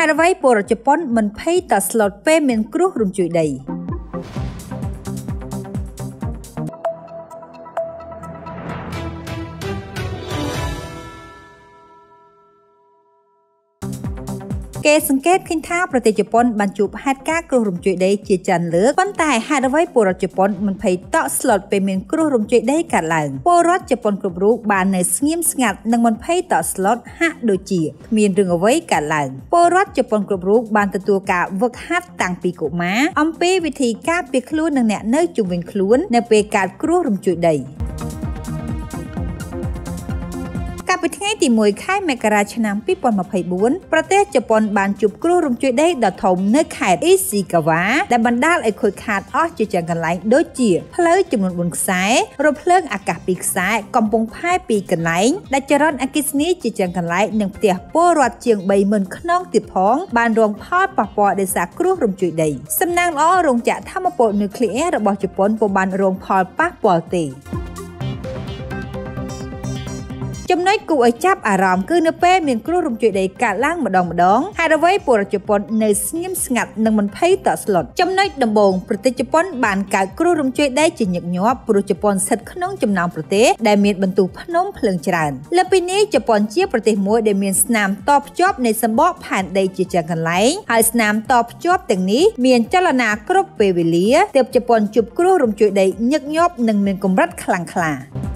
ហេតុអ្វីពលរដ្ឋជប៉ុនមិនភ័យតស្លុតពេលមានគ្រោះរំជួយដី គេសង្កេតឃើញថាប្រទេសជប៉ុនបានជួបហេតុការណ៍គ្រោះរំជួយដីជាច្រើនលើកប៉ុន្តែហេតុអ្វីពលរដ្ឋជប៉ុនមិនភ័យតក់ស្លុតពេលមានគ្រោះរំជួយដីកើតឡើងពលរដ្ឋជប៉ុនគ្រប់រូបបាននៅស្ងៀមស្ងាត់និងមិនភ័យតក់ស្លុតហាក់ដូចជាគ្មានរឿងអ្វីកើតឡើងពលរដ្ឋជប៉ុនគ្រប់រូបបានទទួលការវឹកហាត់តាំងពីកុមារអំពីវិធីការពារខ្លួននិងអ្នកនៅជុំវិញខ្លួននៅពេលកើតគ្រោះរំជួយដី ទី1ខែមករាឆ្នាំ2024ប្រទេសជប៉ុនបានជួបគ្រោះរំជួយដីដ៏ធំនៅខេត្តអ៊ីស៊ីកាវ៉ាដែលបណ្ដាលឲ្យខូចខាតអស់ជាច្រើនកន្លែងដូចជាផ្លូវចំនួន4ខ្សែរថភ្លើងអាកាស2ខ្សែកំពង់ផែ2កន្លែងដាច់ចរន្តអគ្គិសនីជាច្រើនកន្លែងនិងផ្ទះពលរដ្ឋជាង30000ខ្នងទៀតផងបានរងផលប៉ះពាល់ដោយសារគ្រោះរំជួយដីសំណាងល្អរោងចក្រធម្មពលនុយក្លេអ៊ែររបស់ជប៉ុនពុំបានរងផលប៉ះពាល់ទេ ចំណុចគួរឲ្យចាប់អារម្មណ៍គឺនៅពេលមានគ្រោះរំជួយដីកើតឡើងម្ដងម្ដងហេតុអ្វីពលរដ្ឋជប៉ុននៅស្ងៀមស្ងាត់និងមិនភ័យតក់ស្លុតចំណុចដំបូងប្រទេសជប៉ុនបានកើតគ្រោះរំជួយដីជាញឹកញាប់ព្រោះជប៉ុនស្ថិតក្នុងចំណោមប្រទេសដែលមានបន្ទុះភ្នំភ្លើងច្រើនលើពីនេះជប៉ុនជាប្រទេសមួយដែលមានស្នាមតភ្ជាប់នៃសម្បកផែនដីជាច្រើនកន្លែងហើយស្នាមតភ្ជាប់ទាំងនេះមានចលនាគ្រប់ពេលវេលាទើបជប៉ុនជួបគ្រោះរំជួយដីញឹកញាប់និងមានកម្រិតខ្លាំងក្លាេ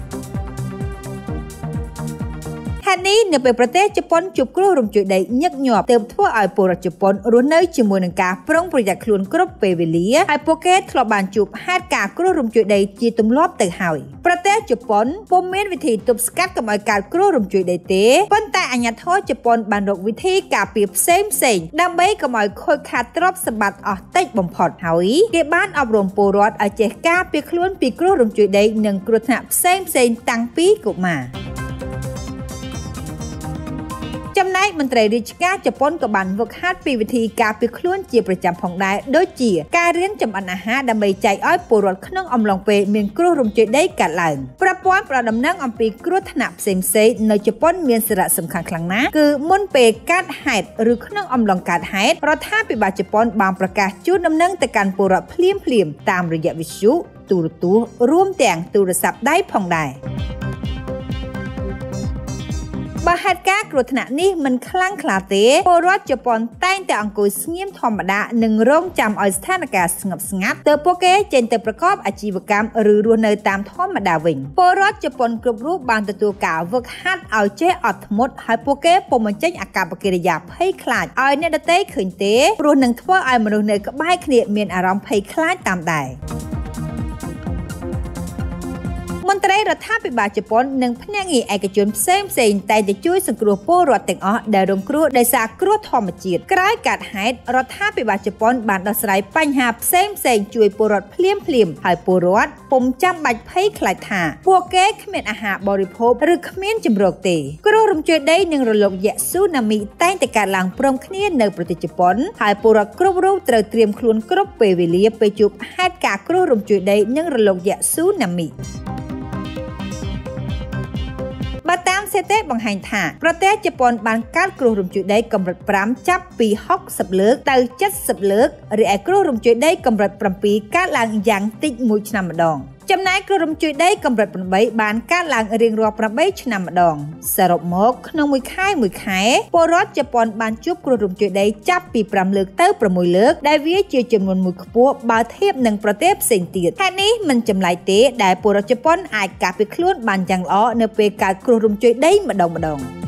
តុនេះនៅពេលប្រទេសជប៉ុនជួបគ្រោះរំជួយដីញឹកញាប់ទើបធ្វើឲ្យពលរដ្ឋជប៉ុនរស់នៅជាមួយនឹងការប្រុងប្រយ័ត្នខ្លួនគ្រប់ពេលវេលាហើយពួកគេធ្លាប់បានជួបហេតុការណ៍គ្រោះរំជួយដីជាទម្លាប់ទៅហើយប្រទេសជប៉ុនពុំមានវិធីទប់ស្កាត់កុំឲ្យកើតគ្រោះរំជួយដីទេប៉ុន្តែអាជ្ញាធរជប៉ុនបានរកវិធីការពារផ្សេងផ្សេងដើម្បីកុំឲ្យខូចខាតទ្រព្យសម្បត្តិអស់តិចបំផុតហើយគេបានអប់រំពលរដ្ឋឲ្យចេះការពារខ្លួនពីគ្រោះរំជួយដីនិងគ្រោះថ្នាក់ផ្សេងផ្សេងតាំងពីកុមារ កមន្ត្រីរាជការជប៉ុនក៏បានវឹកហាត់ពីវិធីការពារខ្លួនជាប្រចាំផងដែរដូចជាការរៀនចម្អិនអាហារដើម្បីចែកឲ្យពលរដ្ឋក្នុងអំឡុងពេលមានគ្រោះរំជួយដីកើតឡើងប្រព័ន្ធប្រដំណឹងអំពីគ្រោះថ្នាក់ផ្សេងៗនៅជប៉ុនមានសារៈសំខាន់ខ្លាំងណាស់គឺមុនពេលកើតហេតុឬក្នុងអំឡុងកើតហេតុរដ្ឋាភិបាលជប៉ុនបានប្រកាសជូនដំណឹងទៅកាន់ពលរដ្ឋភ្លាមៗតាមរយៈវិទ្យុទូរទស្សន៍រួមទាំងទូរស័ព្ទដៃផងដែរ បើហេតុការណ៍គ្រោះថ្នាក់នេះមិនខ្លាំងក្លាទេពលរដ្ឋជប៉ុនតែងតែអង្គុយស្ងៀមធម្មតានិងរងចាំឲ្យស្ថានភាពស្ងប់ស្ងាត់ទើបពួកគេចេញទៅប្រកបអាជីវកម្មឬរស់នៅតាមធម្មតាវិញពលរដ្ឋជប៉ុនគ្រប់រូបបានទទួលការវឹកហាត់ឲ្យចេះអត់ធ្មត់ហើយពួកគេពុំបញ្ចេញអាកប្បកិរិយាភ័យខ្លាចឲ្យអ្នកដទៃឃើញទេព្រោះនឹងធ្វើឲ្យមនុស្សនៅក្បែរគ្នាមានអារម្មណ៍ភ័យខ្លាចតាមដែរមន្ត្រីរដ្ឋាភិបាលជប៉ុននិងភ្នាក់ងារឯកជនផ្សេងផ្សេងតែងតែជួយសង្គ្រោះពលរដ្ឋទាំងអស់ដែលរងគ្រោះដោយសារគ្រោះធម្មជាតិក្រោយកើតហេតុរដ្ឋាភិបាលជប៉ុនបានដោះស្រាយបញ្ហាផ្សេងផ្សេងជួយពលរដ្ឋភ្លាមភ្លាមហើយពលរដ្ឋពុំចាំបាច់ភ័យខ្លាចថាពួកគេគ្មានអាហារបរិភោគឬគ្មានជំរកទេគ្រោះរំជួយដីនិងរលកយក្សស៊ូណាមីតែងតែកើតឡើងព្រមគ្នានៅប្រទេសជប៉ុនហើយពលរដ្ឋគ្រប់រូបត្រូវត្រៀមខ្លួនគ្រប់ពេលវេលាពេលជួបហេតុការណ៍គ្រោះរំជួយដីនិងរលកយក្សស៊ូណាមីបើតា សេតេបង្ហាញថាប្រទេសជប៉ុនបានកើតគ្រោះរំជួយដីកម្រិត5ចាប់ពី60លើកទៅ70លើករីឯគ្រោះរំជួយដីកម្រិត7កើតឡើងយ៉ាងតិចមួយឆ្នាំម្ដង ចំណែកគ្រោះរំជួយដីកម្រិត8បានកើតឡើងរៀងរាល់8ឆ្នាំម្ដង សរុបមកក្នុងមួយខែមួយខែពលរដ្ឋជប៉ុនបានជួបគ្រោះរំជួយដីចាប់ពី5លើកទៅ6លើកដែលវាជាចំនួនមួយខ្ពស់បើធៀបនឹងប្រទេសផ្សេងទៀតហេតុនេះមិនចម្លែកទេដែលពលរដ្ឋជប៉ុនអាចការពារខ្លួនបានយ៉ាងល្អនៅពេលកើតគ្រោះរំជួយដីម្ដងម្ដង